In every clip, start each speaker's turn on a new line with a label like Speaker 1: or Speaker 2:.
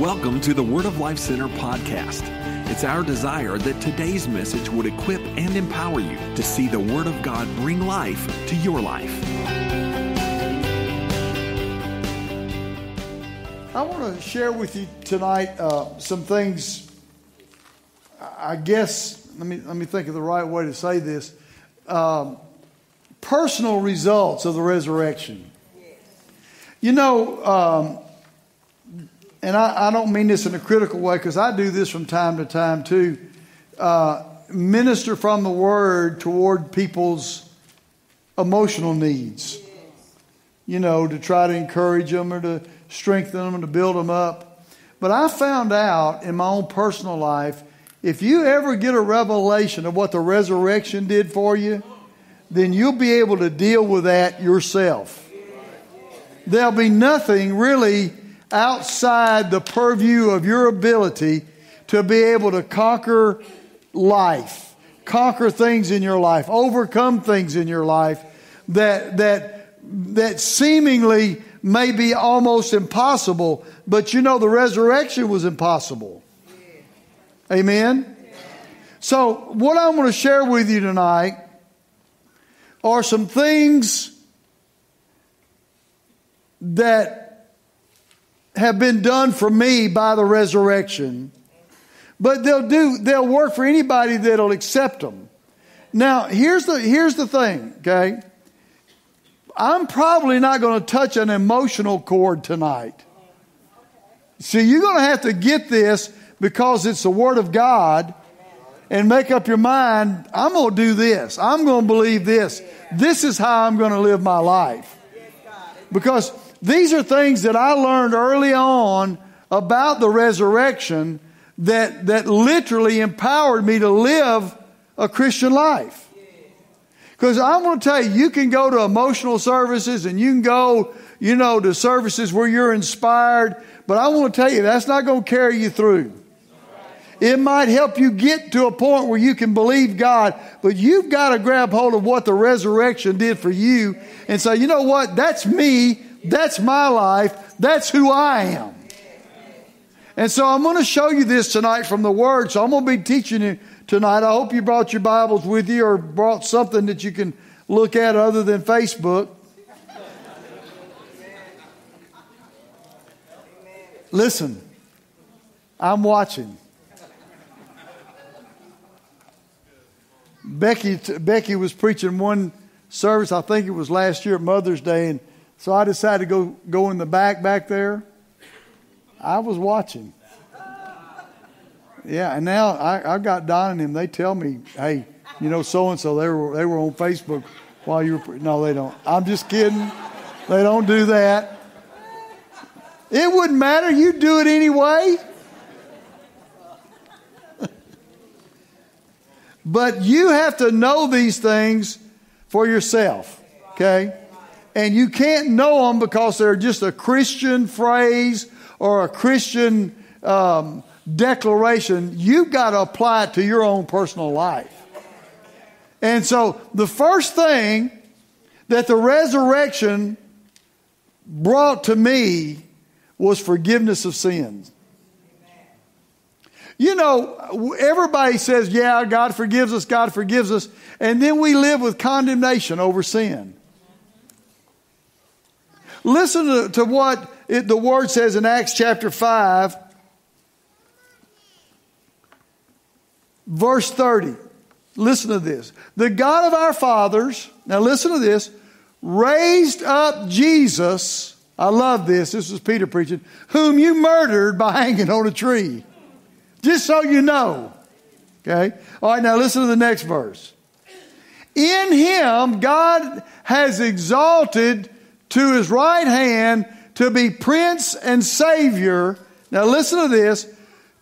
Speaker 1: Welcome to the Word of Life Center podcast. It's our desire that today's message would equip and empower you to see the Word of God bring life to your life.
Speaker 2: I want to share with you tonight uh, some things. I guess let me let me think of the right way to say this. Um, personal results of the resurrection. You know, um, and I, I, don't mean this in a critical way because I do this from time to time too. Uh, minister from the Word toward people's emotional needs. You know, to try to encourage them or to strengthen them and to build them up. But I found out in my own personal life if you ever get a revelation of what the resurrection did for you, then you'll be able to deal with that yourself. There'll be nothing really outside the purview of your ability to be able to conquer life, conquer things in your life, overcome things in your life that, that, that seemingly may be almost impossible, but you know the resurrection was impossible. Amen? So, what I'm going to share with you tonight are some things that have been done for me by the resurrection, but they'll do, they'll work for anybody that'll accept them. Now, here's the, here's the thing, okay? I'm probably not going to touch an emotional chord tonight. See, you're going to have to get this because it's the Word of God and make up your mind I'm going to do this. I'm going to believe this. This is how I'm going to live my life. Because these are things that I learned early on about the resurrection that, that literally empowered me to live a Christian life. Because I'm going to tell you, you can go to emotional services and you can go, you know, to services where you're inspired, but I want to tell you, that's not going to carry you through. It might help you get to a point where you can believe God, but you've got to grab hold of what the resurrection did for you and say, you know what? That's me. That's my life. That's who I am. And so I'm going to show you this tonight from the Word. So I'm going to be teaching you tonight. I hope you brought your Bibles with you or brought something that you can look at other than Facebook. Listen, I'm watching. Becky, Becky was preaching one service, I think it was last year at Mother's Day, and so I decided to go, go in the back back there. I was watching. Yeah, and now I, I've got Don and him. They tell me, hey, you know, so and so, they were, they were on Facebook while you were. No, they don't. I'm just kidding. They don't do that. It wouldn't matter. You do it anyway. But you have to know these things for yourself, okay? And you can't know them because they're just a Christian phrase or a Christian um, declaration. You've got to apply it to your own personal life. And so the first thing that the resurrection brought to me was forgiveness of sins. You know, everybody says, yeah, God forgives us, God forgives us, and then we live with condemnation over sin. Listen to, to what it, the word says in Acts chapter 5, verse 30. Listen to this. The God of our fathers, now listen to this, raised up Jesus. I love this. This was Peter preaching, whom you murdered by hanging on a tree. Just so you know. Okay? All right, now listen to the next verse. In him, God has exalted to his right hand to be prince and savior. Now listen to this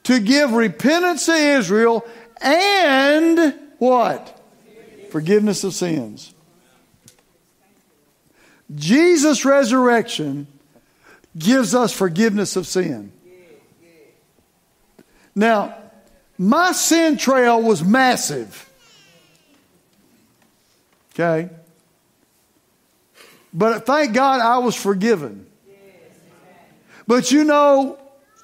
Speaker 2: to give repentance to Israel and what? Forgiveness of sins. Jesus' resurrection gives us forgiveness of sin. Now, my sin trail was massive. Okay? But thank God I was forgiven. But you know,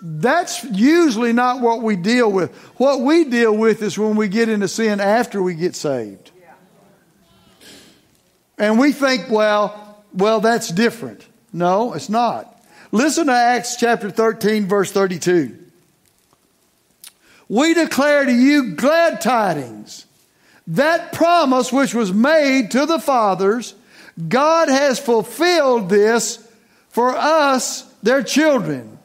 Speaker 2: That's usually not what we deal with. What we deal with is when we get into sin after we get saved. And we think, well, well, that's different. No, it's not. Listen to Acts chapter 13, verse 32. We declare to you glad tidings. That promise which was made to the fathers, God has fulfilled this for us, their children,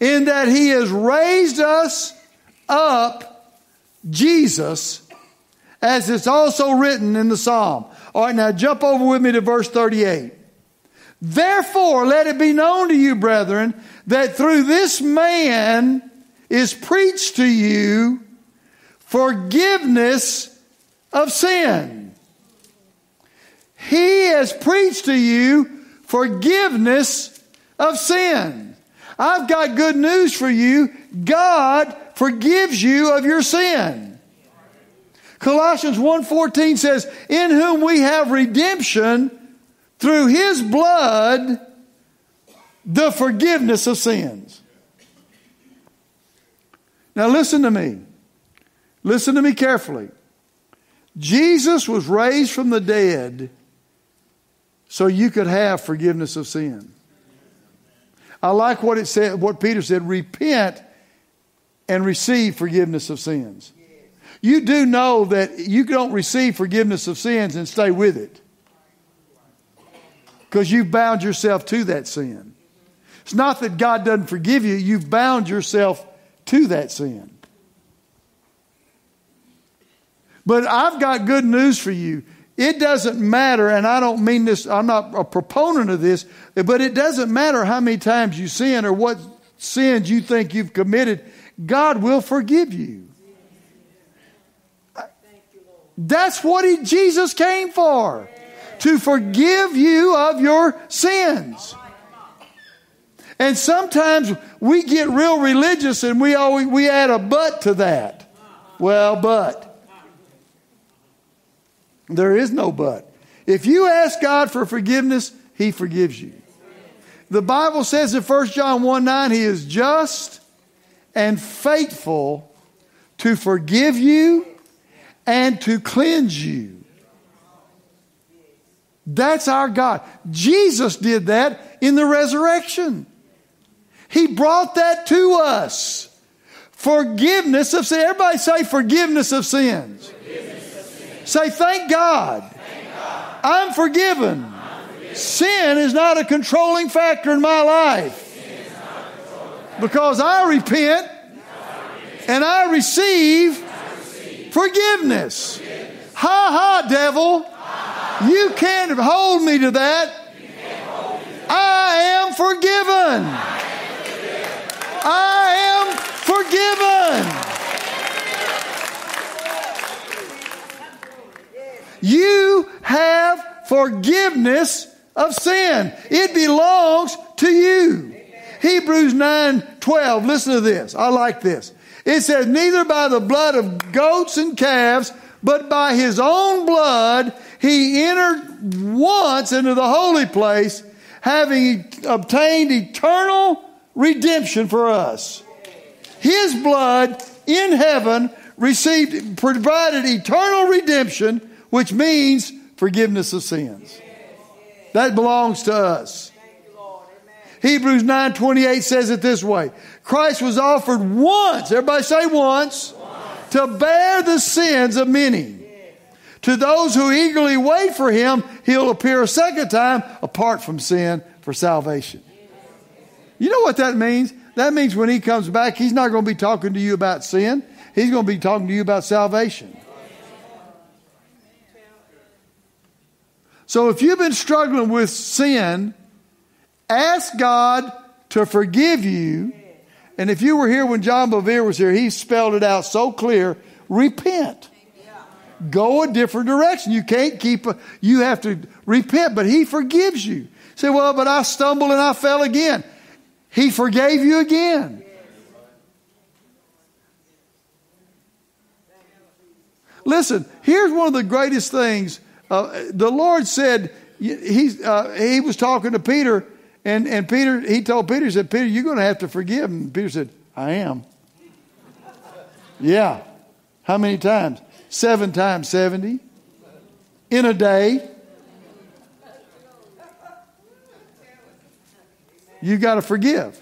Speaker 2: in that He has raised us up, Jesus, as it's also written in the Psalm. All right, now jump over with me to verse 38. Therefore, let it be known to you, brethren, that through this man is preached to you forgiveness of sin. He has preached to you forgiveness of sin. I've got good news for you. God forgives you of your sin. Colossians 1:14 says, "In whom we have redemption through his blood the forgiveness of sins. Now, listen to me. Listen to me carefully. Jesus was raised from the dead so you could have forgiveness of sin. I like what it said, what Peter said, repent and receive forgiveness of sins. You do know that you don't receive forgiveness of sins and stay with it because you've bound yourself to that sin. It's not that God doesn't forgive you, you've bound yourself to that sin. But I've got good news for you. It doesn't matter, and I don't mean this, I'm not a proponent of this, but it doesn't matter how many times you sin or what sins you think you've committed, God will forgive you. That's what he, Jesus came for to forgive you of your sins. And sometimes we get real religious and we always we add a but to that. Well, but there is no but. If you ask God for forgiveness, he forgives you. The Bible says in 1 John 1 9, he is just and faithful to forgive you and to cleanse you. That's our God. Jesus did that in the resurrection. He brought that to us. Forgiveness of sin. Everybody say forgiveness of sins. Forgiveness of sins. Say thank God. thank God. I'm, forgiven. I'm forgiven. Sin is not a controlling factor in my life. Because I repent and I receive, forgiveness. Ha ha, devil. You can't hold me to that. I am forgiven. I am forgiven. You have forgiveness of sin. It belongs to you. Hebrews 9 12. Listen to this. I like this. It says, Neither by the blood of goats and calves, but by his own blood he entered once into the holy place, having obtained eternal redemption for us. His blood in heaven received, provided eternal redemption, which means forgiveness of sins. That belongs to us. Hebrews 9:28 says it this way. Christ was offered once, everybody say once, once, to bear the sins of many. To those who eagerly wait for him, he'll appear a second time apart from sin for salvation. You know what that means? That means when he comes back, he's not going to be talking to you about sin. He's going to be talking to you about salvation. So if you've been struggling with sin, ask God to forgive you. And if you were here when John Bevere was here, he spelled it out so clear repent. Go a different direction. You can't keep, a, you have to repent, but He forgives you. Say, well, but I stumbled and I fell again. He forgave you again. Listen, here's one of the greatest things. Uh, the Lord said, he's, uh, He was talking to Peter, And, and Peter, he told Peter, he said, Peter, you're going to have to forgive. And Peter said, I am. yeah. How many times? Seven times 70 in a day. You got to forgive.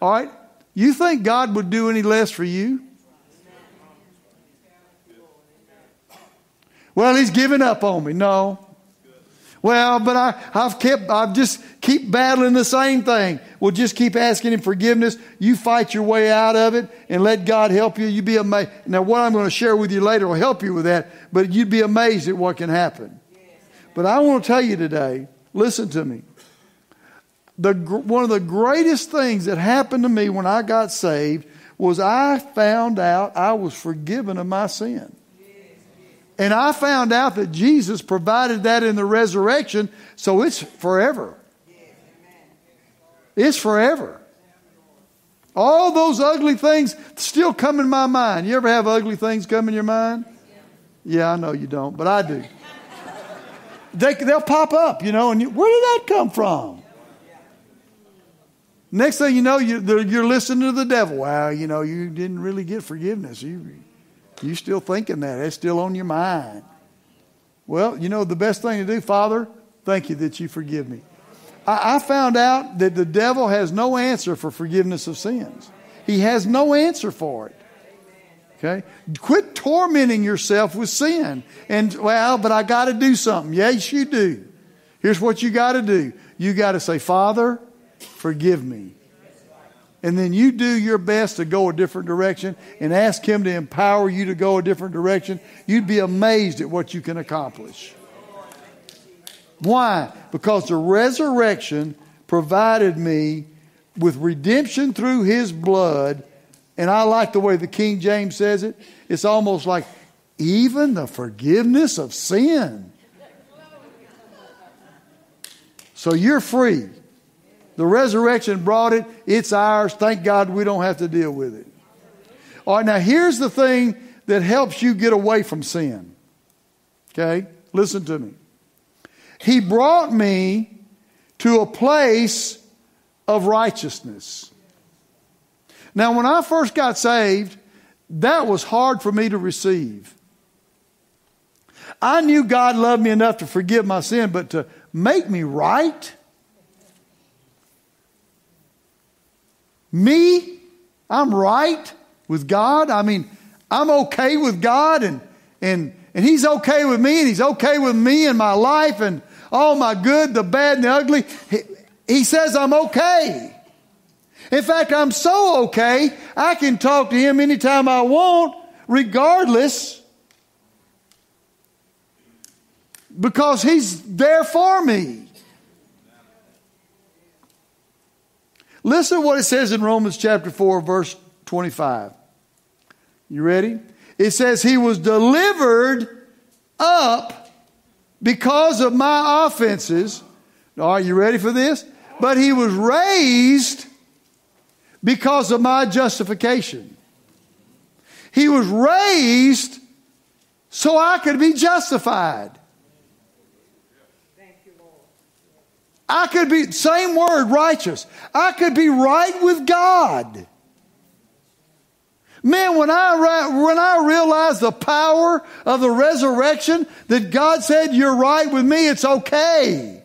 Speaker 2: All right? You think God would do any less for you? Well, he's given up on me. No. Well, but I, I've kept, I've just keep battling the same thing. Well, just keep asking him forgiveness. You fight your way out of it and let God help you. You be amazed. Now, what I'm going to share with you later will help you with that, but you'd be amazed at what can happen. But I want to tell you today, listen to me. The, one of the greatest things that happened to me when I got saved was I found out I was forgiven of my sin. And I found out that Jesus provided that in the resurrection, so it's forever. It's forever. All those ugly things still come in my mind. You ever have ugly things come in your mind? Yeah, I know you don't, but I do. They, they'll pop up, you know, and you, where did that come from? Next thing you know, you, are listening to the devil. Wow, you know, you didn't really get forgiveness. You, you still thinking that. It's still on your mind. Well, you know, the best thing to do, Father, thank you that you forgive me. I, I found out that the devil has no answer for forgiveness of sins. He has no answer for it. Okay? Quit tormenting yourself with sin. And, well, but I got to do something. Yes, you do. Here's what you got to do you got to say, Father, forgive me and then you do your best to go a different direction and ask Him to empower you to go a different direction, you'd be amazed at what you can accomplish. Why? Because the resurrection provided me with redemption through His blood. And I like the way the King James says it. It's almost like even the forgiveness of sin. So you're free. The resurrection brought it. It's ours. Thank God we don't have to deal with it. All right, now here's the thing that helps you get away from sin. Okay? Listen to me. He brought me to a place of righteousness. Now, when I first got saved, that was hard for me to receive. I knew God loved me enough to forgive my sin, but to make me right, Me? I'm right with God. I mean, I'm okay with God and, and, and He's okay with me and He's okay with me and my life and all my good, the bad, and the ugly. He, he says I'm okay. In fact, I'm so okay, I can talk to Him anytime I want, regardless, because He's there for me. Listen to what it says in Romans chapter 4, verse 25. You ready? It says, He was delivered up because of my offenses. Are you ready for this? But He was raised because of my justification. He was raised so I could be justified. I could be, same word, righteous. I could be right with God. Man, when I, when I realize the power of the resurrection, that God said, You're right with me, it's okay.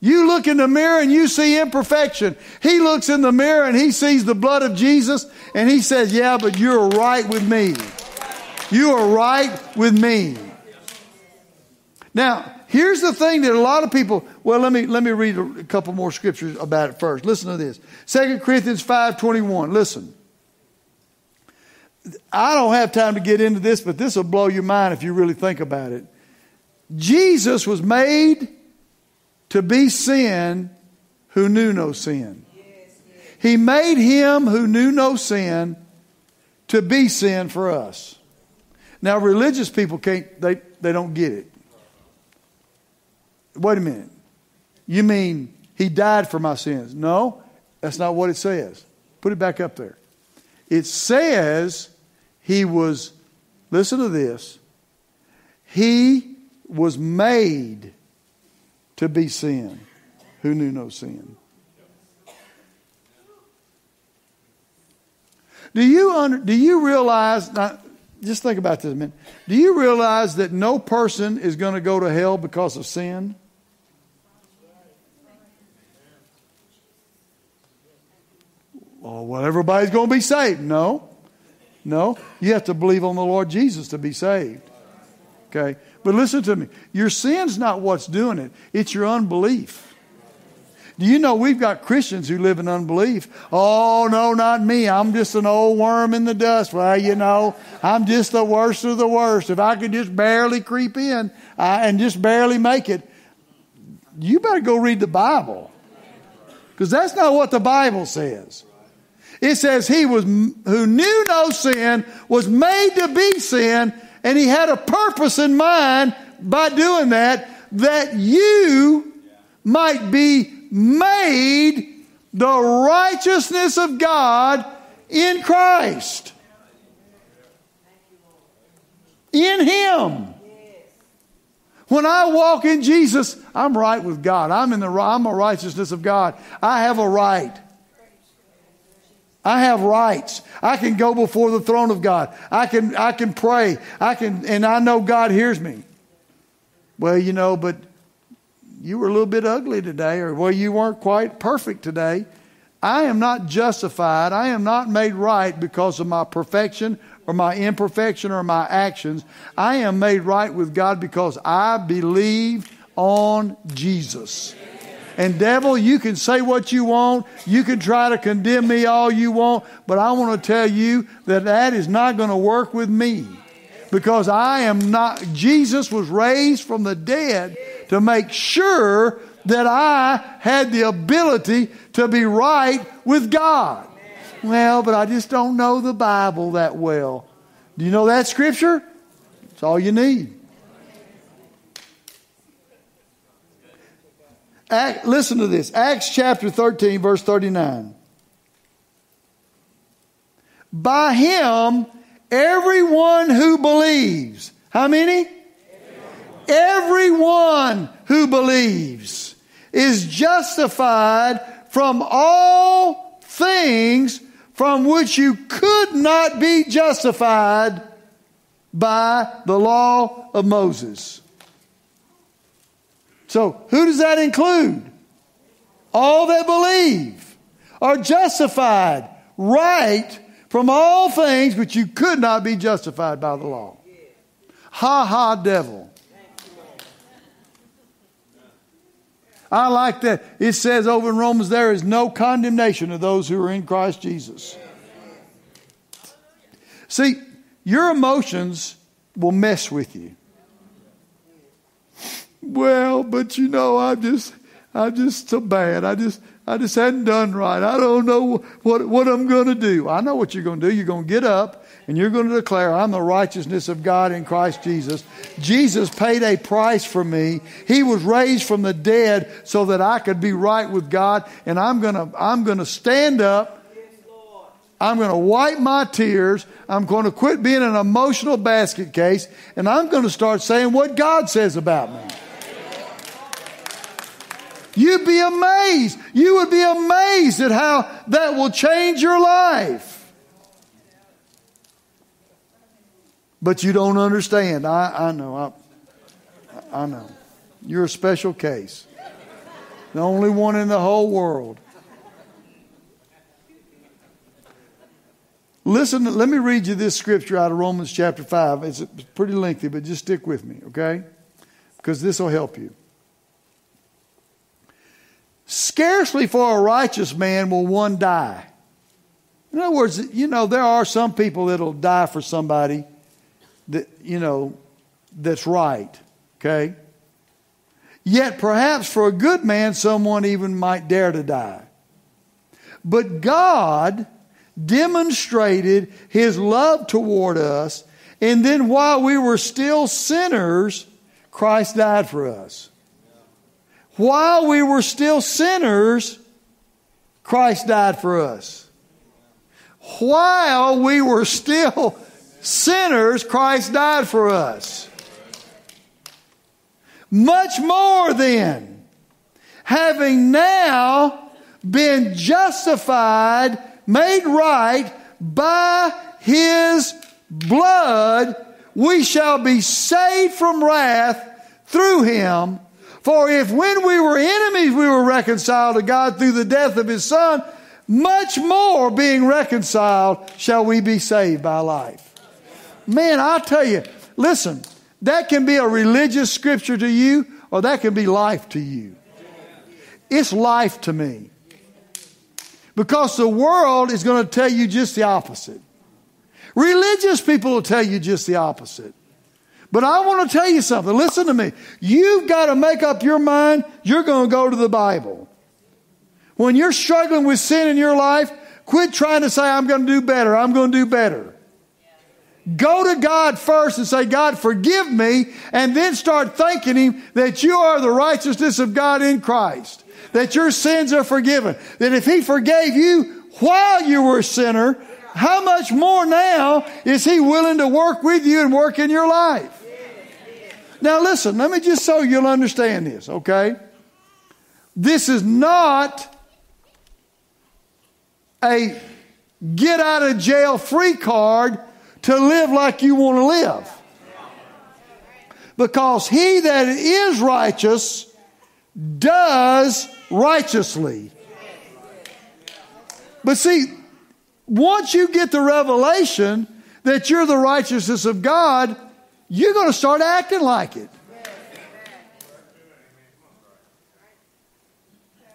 Speaker 2: You look in the mirror and you see imperfection. He looks in the mirror and he sees the blood of Jesus and he says, Yeah, but you're right with me. You are right with me. Now, Here's the thing that a lot of people, well, let me, let me read a couple more scriptures about it first. Listen to this. 2 Corinthians 5.21. Listen. I don't have time to get into this, but this will blow your mind if you really think about it. Jesus was made to be sin who knew no sin. He made him who knew no sin to be sin for us. Now, religious people can't, they, they don't get it. Wait a minute. You mean he died for my sins? No, that's not what it says. Put it back up there. It says he was, listen to this, he was made to be sin, who knew no sin. Do you, under, do you realize, now, just think about this a minute. Do you realize that no person is going to go to hell because of sin? Well, everybody's going to be saved. No. No. You have to believe on the Lord Jesus to be saved. Okay? But listen to me. Your sin's not what's doing it, it's your unbelief. Do you know we've got Christians who live in unbelief? Oh, no, not me. I'm just an old worm in the dust. Well, you know, I'm just the worst of the worst. If I could just barely creep in uh, and just barely make it, you better go read the Bible. Because that's not what the Bible says. It says he was who knew no sin was made to be sin, and he had a purpose in mind by doing that, that you might be made the righteousness of God in Christ. In Him. When I walk in Jesus, I'm right with God. I'm in the I'm a righteousness of God. I have a right. I have rights. I can go before the throne of God. I can I can pray. I can and I know God hears me. Well, you know, but you were a little bit ugly today, or well, you weren't quite perfect today. I am not justified. I am not made right because of my perfection or my imperfection or my actions. I am made right with God because I believe on Jesus. And devil, you can say what you want. You can try to condemn me all you want. But I want to tell you that that is not going to work with me. Because I am not, Jesus was raised from the dead to make sure that I had the ability to be right with God. Well, but I just don't know the Bible that well. Do you know that scripture? It's all you need. Act, listen to this Acts chapter 13, verse 39. By him, everyone who believes. How many? Everyone who believes is justified from all things from which you could not be justified by the law of Moses. So, who does that include? All that believe are justified right from all things which you could not be justified by the law. Ha ha, devil. I like that. It says over in Romans, there is no condemnation of those who are in Christ Jesus. See, your emotions will mess with you. Well, but you know, I'm just, I'm just so bad. I just, I just hadn't done right. I don't know what, what I'm going to do. I know what you're going to do. You're going to get up and you're going to declare, I'm the righteousness of God in Christ Jesus. Jesus paid a price for me. He was raised from the dead so that I could be right with God. And I'm going to, I'm going to stand up. I'm going to wipe my tears. I'm going to quit being an emotional basket case. And I'm going to start saying what God says about me. You'd be amazed. You would be amazed at how that will change your life. But you don't understand. I, I know. I, I know. You're a special case. The only one in the whole world. Listen, let me read you this scripture out of Romans chapter 5. It's pretty lengthy, but just stick with me, okay? Because this will help you. Scarcely for a righteous man will one die. In other words, you know, there are some people that'll die for somebody that, you know, that's right. Okay? Yet perhaps for a good man, someone even might dare to die. But God demonstrated his love toward us, and then while we were still sinners, Christ died for us. While we were still sinners, Christ died for us. While we were still sinners, Christ died for us. Much more then, having now been justified, made right by his blood, we shall be saved from wrath through him. For if when we were enemies we were reconciled to God through the death of his son, much more being reconciled shall we be saved by life. Man, I'll tell you, listen, that can be a religious scripture to you, or that can be life to you. It's life to me. Because the world is going to tell you just the opposite. Religious people will tell you just the opposite. But I want to tell you something. Listen to me. You've got to make up your mind you're going to go to the Bible. When you're struggling with sin in your life, quit trying to say, I'm going to do better. I'm going to do better. Go to God first and say, God, forgive me, and then start thanking Him that you are the righteousness of God in Christ, that your sins are forgiven, that if He forgave you while you were a sinner, how much more now is He willing to work with you and work in your life? Now, listen, let me just so you'll understand this, okay? This is not a get out of jail free card to live like you want to live. Because he that is righteous does righteously. But see, once you get the revelation that you're the righteousness of God, you're going to start acting like it.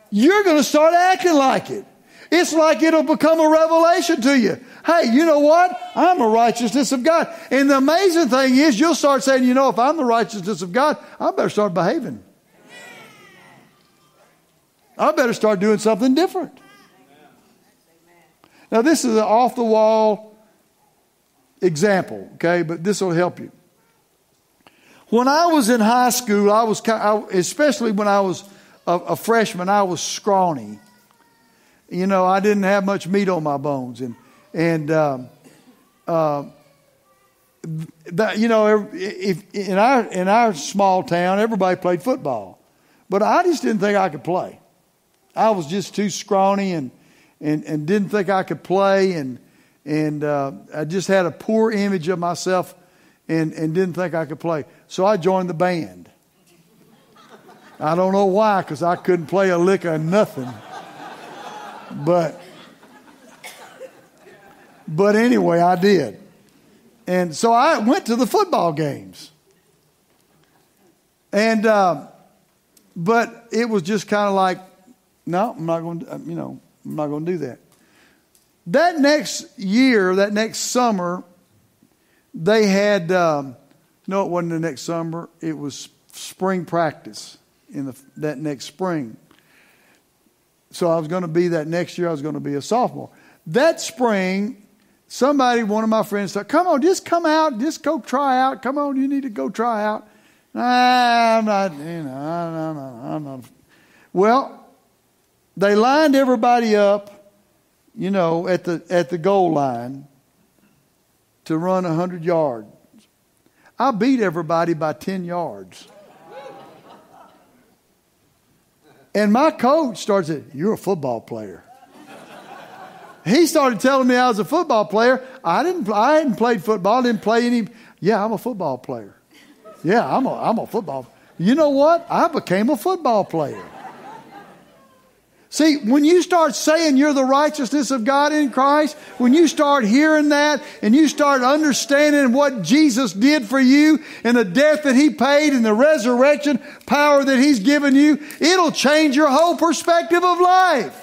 Speaker 2: You're going to start acting like it. It's like it'll become a revelation to you. Hey, you know what? I'm a righteousness of God. And the amazing thing is, you'll start saying, you know, if I'm the righteousness of God, I better start behaving. I better start doing something different. Now, this is an off the wall example, okay, but this will help you. When I was in high school, I was, especially when I was a, a freshman, I was scrawny. You know, I didn't have much meat on my bones, and and um, uh, you know, if, in our in our small town, everybody played football, but I just didn't think I could play. I was just too scrawny and and and didn't think I could play, and and uh, I just had a poor image of myself, and and didn't think I could play. So I joined the band. I don't know why, because I couldn't play a lick of nothing. But but anyway, I did. And so I went to the football games. And, uh, but it was just kind of like, no, I'm not going to, you know, I'm not going to do that. That next year, that next summer, they had, um, no, it wasn't the next summer, it was spring practice in the, that next spring. So I was going to be that next year, I was going to be a sophomore. That spring, Somebody, one of my friends said, Come on, just come out, just go try out. Come on, you need to go try out. Nah, I'm not, you know, I'm not, I'm not. Well, they lined everybody up, you know, at the, at the goal line to run 100 yards. I beat everybody by 10 yards. And my coach starts saying, You're a football player he started telling me I was a football player. I didn't. I hadn't played football. I didn't play any. Yeah, I'm a football player. Yeah, I'm a. I'm a football. You know what? I became a football player. See, when you start saying you're the righteousness of God in Christ, when you start hearing that and you start understanding what Jesus did for you and the death that He paid and the resurrection power that He's given you, it'll change your whole perspective of life.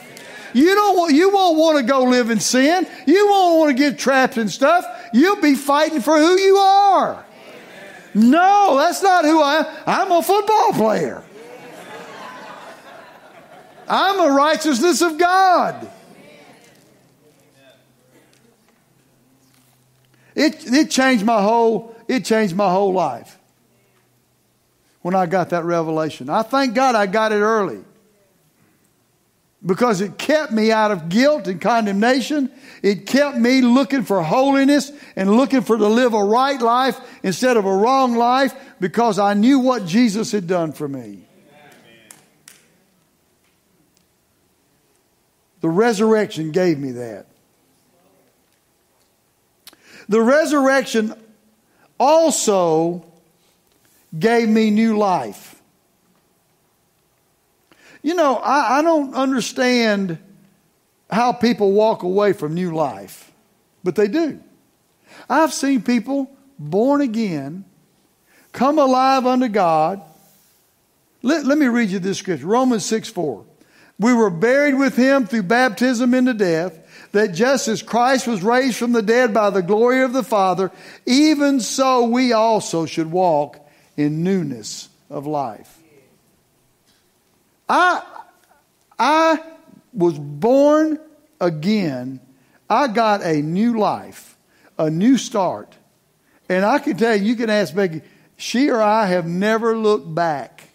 Speaker 2: You don't you won't want to go live in sin. You won't want to get trapped in stuff. You'll be fighting for who you are. No, that's not who I am. I'm a football player. I'm a righteousness of God. It, it changed my whole it changed my whole life when I got that revelation. I thank God I got it early because it kept me out of guilt and condemnation. It kept me looking for holiness and looking for to live a right life instead of a wrong life because I knew what Jesus had done for me. The resurrection gave me that. The resurrection also gave me new life. You know, I, I, don't understand how people walk away from new life, but they do. I've seen people born again come alive unto God. Let, let me read you this scripture Romans 6 4. We were buried with him through baptism into death, that just as Christ was raised from the dead by the glory of the Father, even so we also should walk in newness of life. I, I was born again. I got a new life, a new start. And I can tell you, you can ask Becky, she or I have never looked back.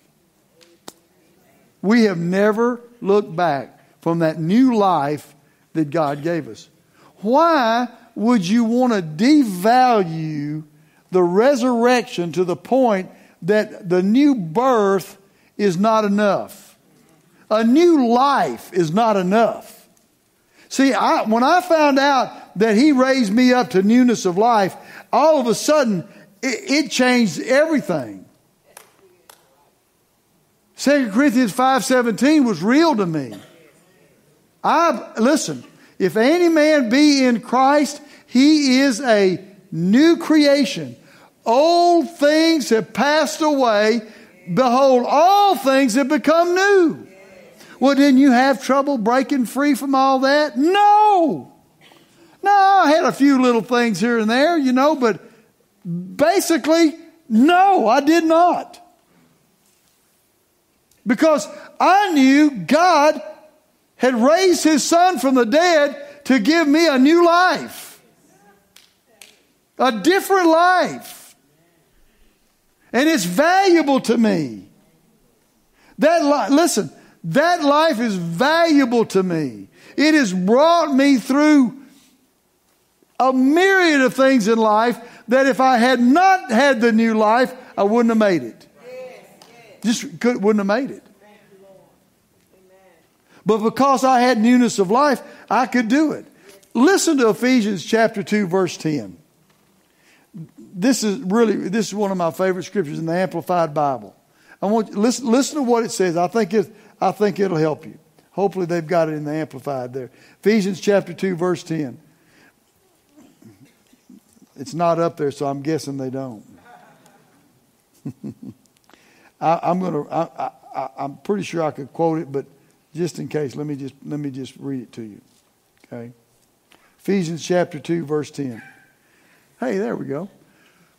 Speaker 2: We have never looked back from that new life that God gave us. Why would you want to devalue the resurrection to the point that the new birth is not enough? A new life is not enough. See, I, when I found out that He raised me up to newness of life, all of a sudden it, it changed everything. 2 Corinthians 5:17 was real to me. I listen, if any man be in Christ, he is a new creation. Old things have passed away. Behold, all things have become new. Well, didn't you have trouble breaking free from all that? No. No, I had a few little things here and there, you know, but basically, no, I did not. Because I knew God had raised his son from the dead to give me a new life, a different life. And it's valuable to me. That li- listen, that life is valuable to me. It has brought me through a myriad of things in life that if I had not had the new life, I wouldn't have made it. Just could, wouldn't have made it. But because I had newness of life, I could do it. Listen to Ephesians chapter 2 verse 10. This is really this is one of my favorite scriptures in the amplified Bible. I want you, listen listen to what it says. I think it I think it'll help you. Hopefully they've got it in the amplified there. Ephesians chapter 2 verse 10. It's not up there, so I'm guessing they don't. I, am. I, I, I'm pretty sure I could quote it, but just in case, let me just let me just read it to you. Okay. Ephesians chapter 2, verse 10. Hey, there we go.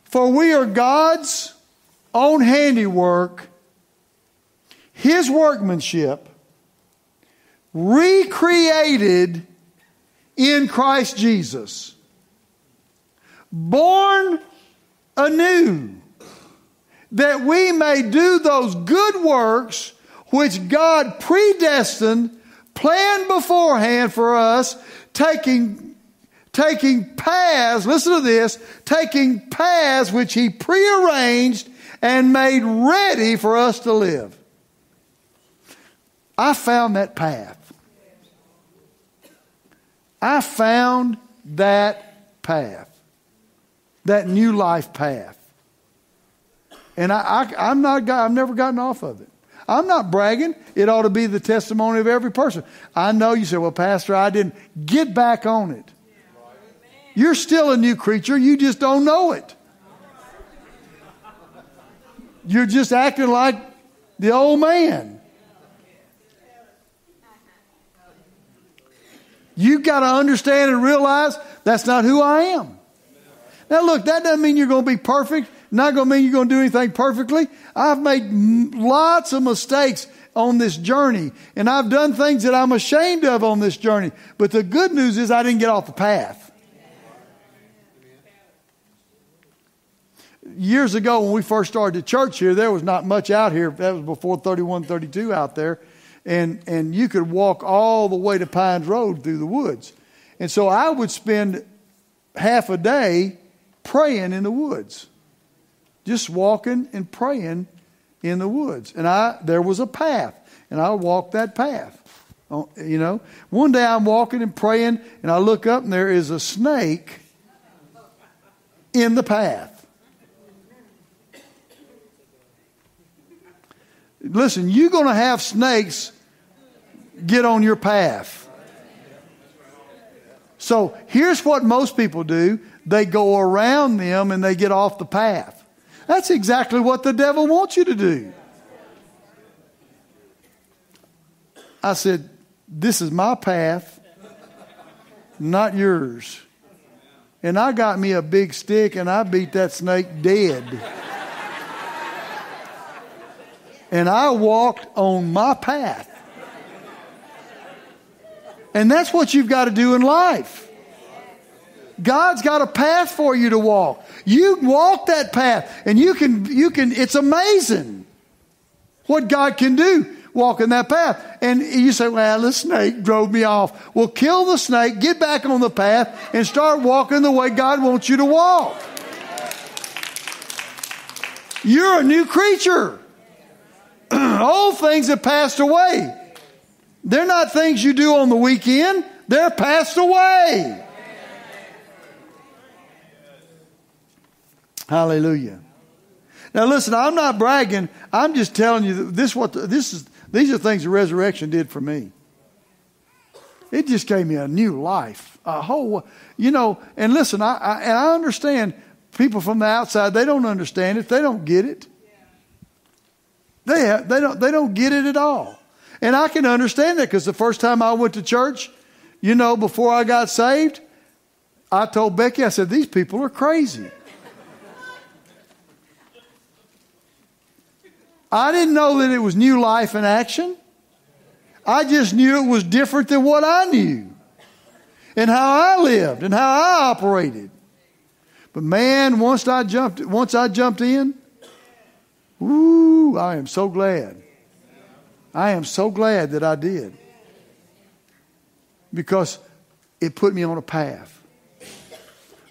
Speaker 2: For we are God's own handiwork, his workmanship, recreated in Christ Jesus, born anew, that we may do those good works which God predestined, planned beforehand for us, taking, taking paths, listen to this, taking paths which He prearranged and made ready for us to live. I found that path. I found that path, that new life path. And I, I, am not, I've never gotten off of it. I'm not bragging. It ought to be the testimony of every person. I know you say, well, Pastor, I didn't. Get back on it. You're still a new creature. You just don't know it. You're just acting like the old man. You've got to understand and realize that's not who I am. Now, look, that doesn't mean you're going to be perfect. Not going to mean you're going to do anything perfectly. I've made lots of mistakes on this journey, and I've done things that I'm ashamed of on this journey. But the good news is I didn't get off the path. Years ago, when we first started the church here, there was not much out here. That was before 3132 out there. And, and you could walk all the way to Pines Road through the woods. And so I would spend half a day praying in the woods just walking and praying in the woods. And I there was a path, and I walked that path. Oh, you know, one day I'm walking and praying, and I look up, and there is a snake in the path. Listen, you're going to have snakes get on your path. So here's what most people do they go around them and they get off the path. That's exactly what the devil wants you to do. I said, This is my path, not yours. And I got me a big stick and I beat that snake dead. and I walked on my path. And that's what you've got to do in life. God's got a path for you to walk. You walk that path and you can, you can, it's amazing what God can do walking that path. And you say, well, the snake drove me off. Well, kill the snake, get back on the path, and start walking the way God wants you to walk. You're a new creature. Old things have passed away. They're not things you do on the weekend, they're passed away. Hallelujah. Now listen, I'm not bragging. I'm just telling you this what the, this is these are things the resurrection did for me. It just gave me a new life, a whole, you know. And listen, I, I and I understand people from the outside. They don't understand it. They don't get it. They have, they don't they don't get it at all. And I can understand that because the first time I went to church, you know, before I got saved, I told Becky, I said, these people are crazy. I didn't know that it was new life in action. I just knew it was different than what I knew and how I lived and how I operated. But man, once I jumped, once I jumped in, ooh, I am so glad. I am so glad that I did. Because it put me on a path.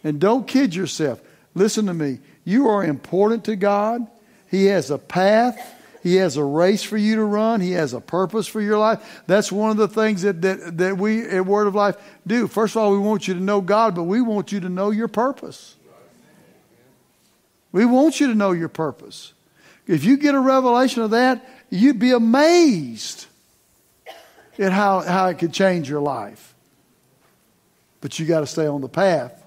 Speaker 2: And don't kid yourself. Listen to me. You are important to God. He has a path. He has a race for you to run. He has a purpose for your life. That's one of the things that, that, that we at Word of Life do. First of all, we want you to know God, but we want you to know your purpose. We want you to know your purpose. If you get a revelation of that, you'd be amazed at how, how it could change your life. But you got to stay on the path,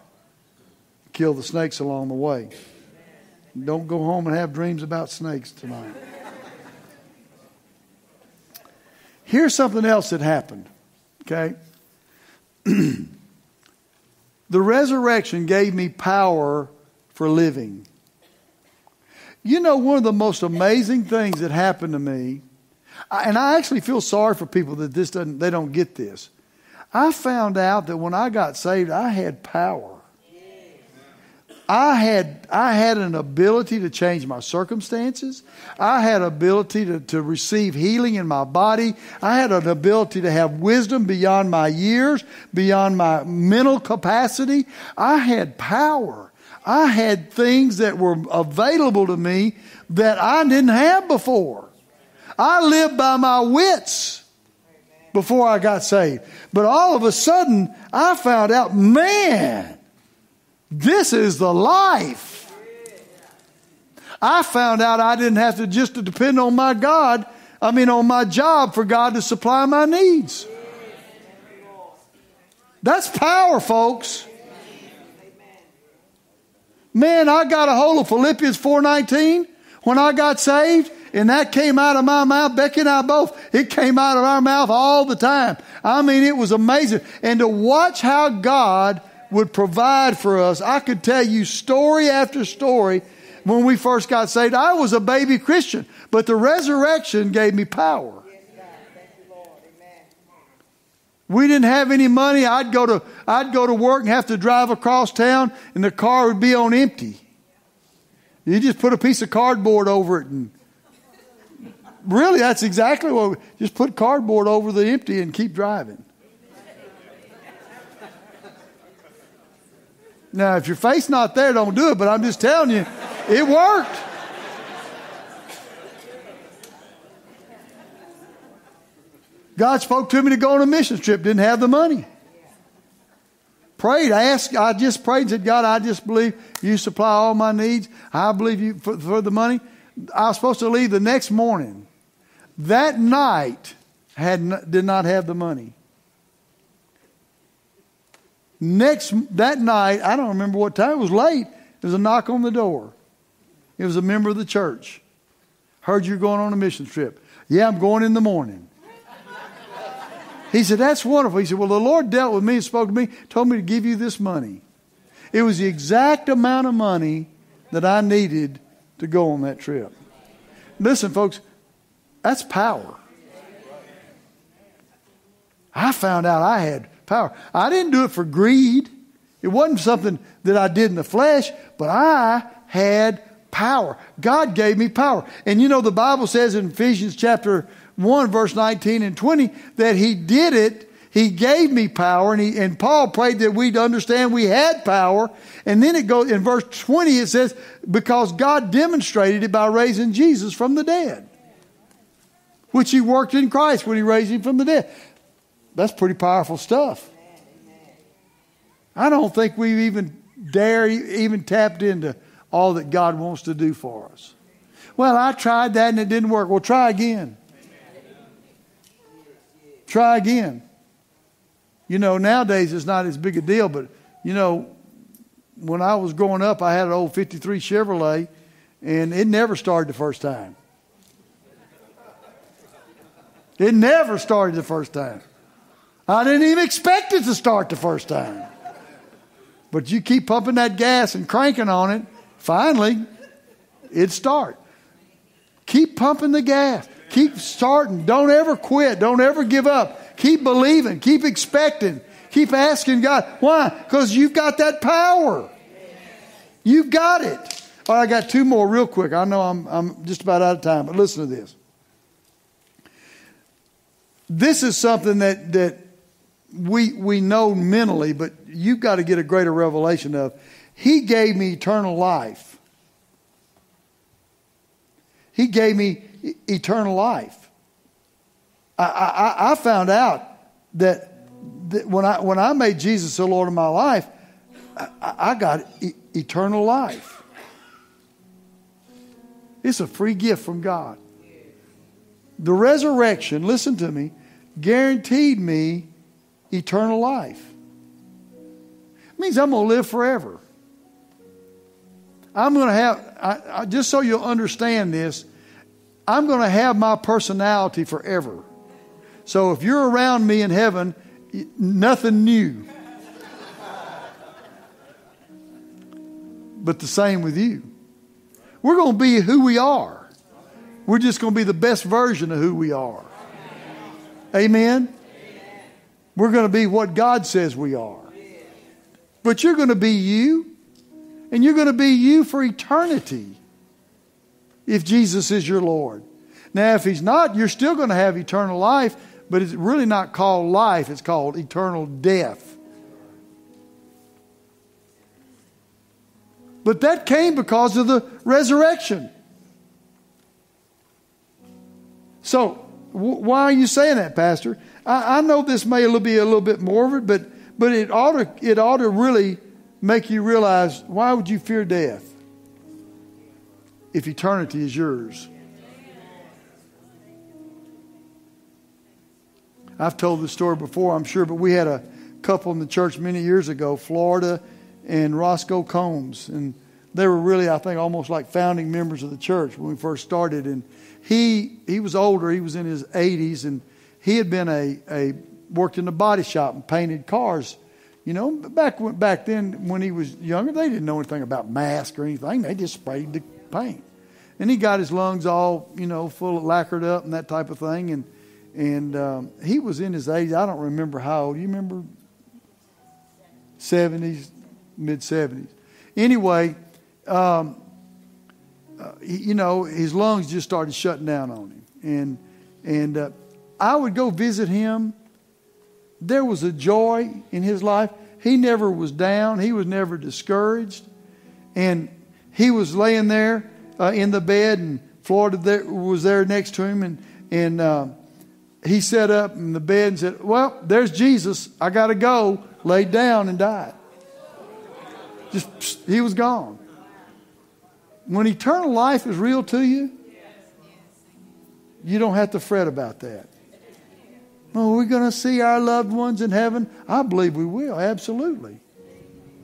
Speaker 2: kill the snakes along the way. Don't go home and have dreams about snakes tonight. Here's something else that happened, okay? the resurrection gave me power for living. You know, one of the most amazing things that happened to me, and I actually feel sorry for people that this doesn't, they don't get this. I found out that when I got saved, I had power. I had, I had an ability to change my circumstances. I had ability to, to receive healing in my body. I had an ability to have wisdom beyond my years, beyond my mental capacity. I had power. I had things that were available to me that I didn't have before. I lived by my wits before I got saved. But all of a sudden, I found out, man, this is the life. I found out I didn't have to just to depend on my God, I mean on my job for God to supply my needs. That's power, folks. Man, I got a hold of Philippians 4:19 when I got saved, and that came out of my mouth. Becky and I both, it came out of our mouth all the time. I mean, it was amazing. And to watch how God would provide for us. I could tell you story after story when we first got saved. I was a baby Christian, but the resurrection gave me power. We didn't have any money. I'd go to I'd go to work and have to drive across town, and the car would be on empty. You just put a piece of cardboard over it, and really, that's exactly what. We, just put cardboard over the empty and keep driving. Now, if your face not there, don't do it, but I'm just telling you, it worked. God spoke to me to go on a mission trip, didn't have the money. Prayed, I asked, I just prayed and said, God, I just believe you supply all my needs. I believe you for, for the money. I was supposed to leave the next morning. That night, had did not have the money. Next that night, I don't remember what time. It was late. There was a knock on the door. It was a member of the church. Heard you're going on a mission trip. Yeah, I'm going in the morning. He said, That's wonderful. He said, Well, the Lord dealt with me and spoke to me, told me to give you this money. It was the exact amount of money that I needed to go on that trip. Listen, folks, that's power. I found out I had power. I didn't do it for greed. It wasn't something that I did in the flesh, but I had power. God gave me power. And you know, the Bible says in Ephesians chapter 1, verse 19 and 20, that He did it. He gave me power. And, he, and Paul prayed that we'd understand we had power. And then it goes, in verse 20, it says, because God demonstrated it by raising Jesus from the dead, which He worked in Christ when He raised Him from the dead. That's pretty powerful stuff. I don't think we've even dare even tapped into all that God wants to do for us. Well, I tried that and it didn't work. Well, try again. Try again. You know, nowadays it's not as big a deal, but you know, when I was growing up, I had an old 53 Chevrolet and it never started the first time. It never started the first time. I didn't even expect it to start the first time. But you keep pumping that gas and cranking on it, finally, it start. Keep pumping the gas. Keep starting. Don't ever quit. Don't ever give up. Keep believing. Keep expecting. Keep asking God. Why? Because you've got that power. You've got it. All right, I got two more real quick. I know I'm, I'm just about out of time, but listen to this. This is something that, that we, we know mentally, but you've got to get a greater revelation of. He gave me eternal life. He gave me eternal life. I, I, I found out that, that, when, I, when I made Jesus the Lord of my life, I, I got e- eternal life. It's a free gift from God. The resurrection, listen to me, guaranteed me eternal life. It means I'm going to live forever. I'm going to have, I, I, just so you'll understand this, I'm going to have my personality forever. So if you're around me in heaven, nothing new. but the same with you. We're going to be who we are. We're just going to be the best version of who we are. Amen? We're going to be what God says we are. But you're going to be you, and you're going to be you for eternity if Jesus is your Lord. Now, if He's not, you're still going to have eternal life, but it's really not called life, it's called eternal death. But that came because of the resurrection. So, why are you saying that, Pastor? I, I know this may be a little bit morbid, but but it ought to it ought to really make you realize why would you fear death if eternity is yours? I've told this story before, I'm sure, but we had a couple in the church many years ago, Florida and Roscoe Combs, and they were really, I think, almost like founding members of the church when we first started. And he he was older; he was in his 80s, and he had been a, a worked in a body shop and painted cars. You know, back when, back then when he was younger, they didn't know anything about mask or anything. They just sprayed the paint, and he got his lungs all you know full of lacquered up and that type of thing. And and um, he was in his age. I don't remember how old. You remember? Seventies, mid seventies. Anyway, um, uh, you know, his lungs just started shutting down on him, and and uh, I would go visit him. There was a joy in his life. He never was down, he was never discouraged. And he was laying there uh, in the bed, and Florida there, was there next to him. And, and uh, he sat up in the bed and said, Well, there's Jesus. I got to go. Laid down and died. Just, he was gone. When eternal life is real to you, you don't have to fret about that. Oh, we're going to see our loved ones in heaven? I believe we will, absolutely.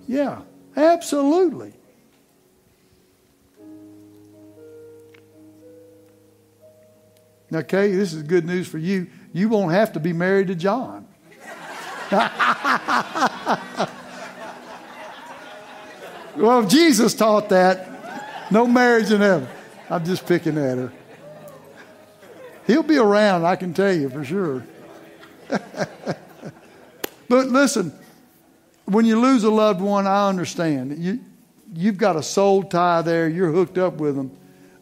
Speaker 2: Yeah, absolutely. Okay, this is good news for you. You won't have to be married to John. well, Jesus taught that. No marriage in heaven. I'm just picking at her. He'll be around, I can tell you for sure. but listen, when you lose a loved one, I understand. You, you've got a soul tie there, you're hooked up with them.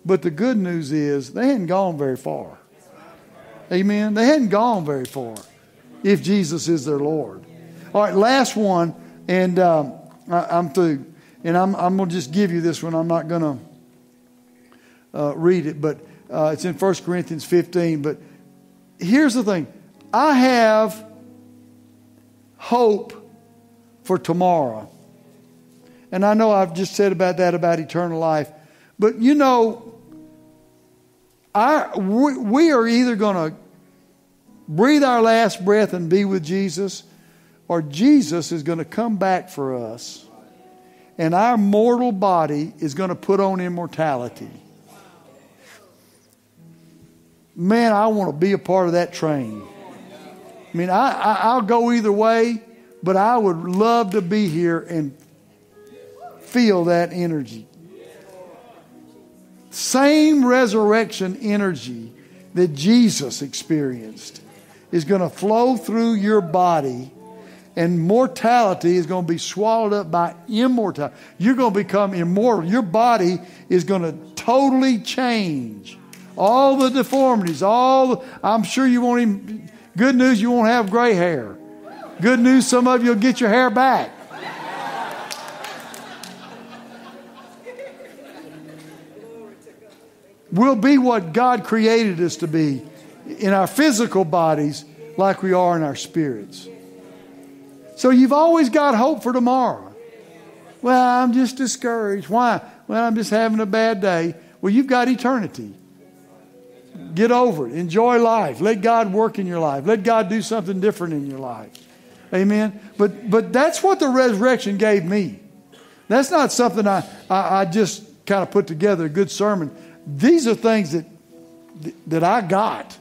Speaker 2: But the good news is they hadn't gone very far. Amen. They hadn't gone very far if Jesus is their Lord. All right, last one, and um, I, am through. And I'm, I'm going to just give you this one. I'm not going to uh, read it, but uh, it's in 1 Corinthians 15. But here's the thing I have hope for tomorrow. And I know I've just said about that about eternal life. But you know, I, we, we are either going to breathe our last breath and be with Jesus, or Jesus is going to come back for us, and our mortal body is going to put on immortality. Man, I want to be a part of that train. I mean, I, I, I'll go either way, but I would love to be here and feel that energy. Same resurrection energy that Jesus experienced is going to flow through your body, and mortality is going to be swallowed up by immortality. You're going to become immortal. Your body is going to totally change. All the deformities, all the, I'm sure you won't even, good news, you won't have gray hair. Good news, some of you will get your hair back. We'll be what God created us to be in our physical bodies like we are in our spirits. So you've always got hope for tomorrow. Well, I'm just discouraged. Why? Well, I'm just having a bad day. Well, you've got eternity. Get over it. Enjoy life. Let God work in your life. Let God do something different in your life. Amen. But but that's what the resurrection gave me. That's not something I, I, I just kind of put together a good sermon. These are things that, that I got.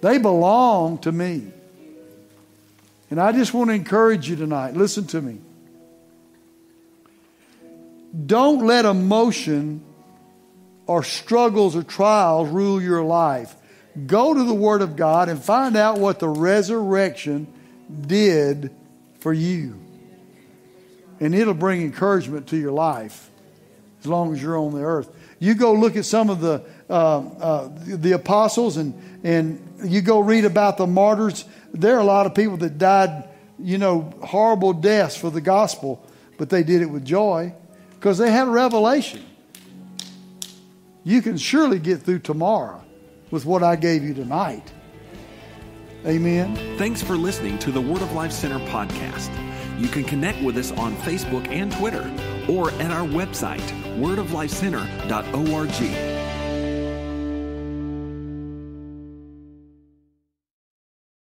Speaker 2: They belong to me. And I just want to encourage you tonight. Listen to me. Don't let emotion or struggles or trials rule your life. Go to the Word of God and find out what the resurrection did for you. And it'll bring encouragement to your life as long as you're on the earth. You go look at some of the uh, uh, the apostles and and you go read about the martyrs. There are a lot of people that died, you know, horrible deaths for the gospel, but they did it with joy because they had a revelation. You can surely get through tomorrow with what I gave you tonight. Amen.
Speaker 1: Thanks for listening to the Word of Life Center podcast. You can connect with us on Facebook and Twitter or at our website, wordoflifecenter.org.